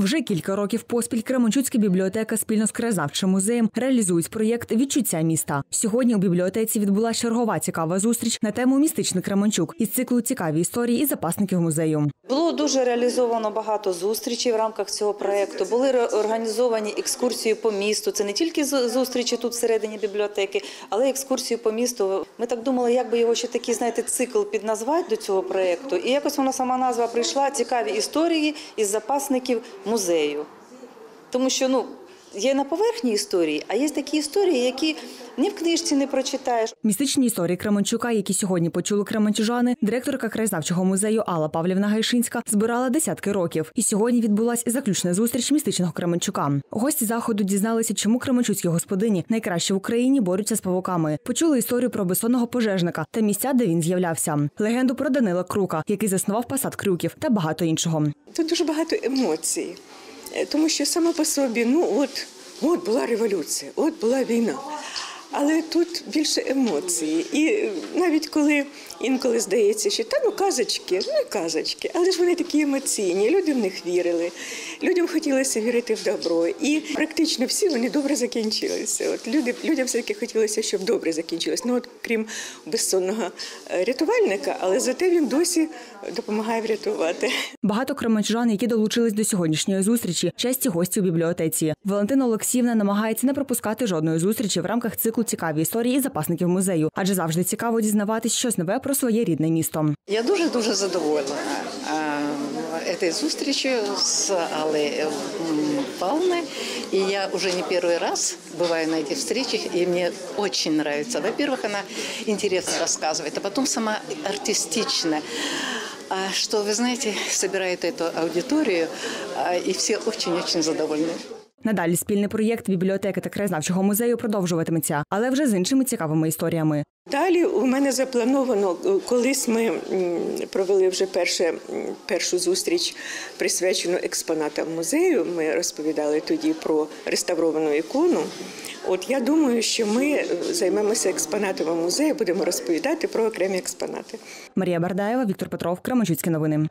Вже кілька років поспіль Кременчуцька бібліотека спільно з Крезавчим музеєм реалізують проєкт Відчуття міста. Сьогодні у бібліотеці відбула чергова цікава зустріч на тему Містичний Кременчук із циклу Цікаві історії і запасників музею. Було дуже реалізовано багато зустрічей в рамках цього проекту. Були організовані екскурсії по місту. Це не тільки зустрічі тут всередині бібліотеки, але й екскурсії по місту. Ми так думали, як би його ще такий, знаєте, цикл підназвати до цього проекту. І якось вона сама назва прийшла цікаві історії із запасників музею. Тому що ну є на поверхні історії, а є такі історії, які ні в книжці не прочитаєш. Містичні історії Кременчука, які сьогодні почули кременчужани, директорка краєзнавчого музею Алла Павлівна Гайшинська збирала десятки років. І сьогодні відбулася заключна зустріч містичного Кременчука. Гості заходу дізналися, чому кременчуцькі господині найкраще в Україні борються з павуками. Почули історію про безсонного пожежника та місця, де він з'являвся. Легенду про Данила Крука, який заснував посад крюків та багато іншого. Тут дуже багато емоцій, тому що сама по собі, ну от, от була революція, от була війна. Але тут більше емоцій. І навіть коли інколи здається, що та ну казочки, ну казочки, але ж вони такі емоційні, люди в них вірили, людям хотілося вірити в добро. І практично всі вони добре закінчилися. От люди, людям все-таки хотілося, щоб добре закінчилось. Ну от крім безсонного е, рятувальника, але зате він досі допомагає врятувати. Багато кременчужан, які долучились до сьогоднішньої зустрічі, часті гості у бібліотеці. Валентина Олексіївна намагається не пропускати жодної зустрічі в рамках циклу цікаві історії і запасників музею, адже завжди цікаво дізнаватись щось нове про своє рідне місто. Я дуже дуже задоволена е, этой зустрічю з Аллой м, Павловной. И я уже не первый раз бываю на этих встречах, и мне очень нравится. Во-первых, она интересно рассказывает, а потом сама артистичная. А что, вы знаете, собирает эту аудиторию, а, и все очень-очень довольны. Надалі спільний проєкт бібліотеки та краєзнавчого музею продовжуватиметься, але вже з іншими цікавими історіями. Далі у мене заплановано, колись ми провели вже перше, першу зустріч, присвячену експонатам музею. Ми розповідали тоді про реставровану ікону. От я думаю, що ми е, займемося експонатами музею, будемо розповідати про окремі експонати. Марія Бардаєва, Віктор Петров, Кременчуцькі новини.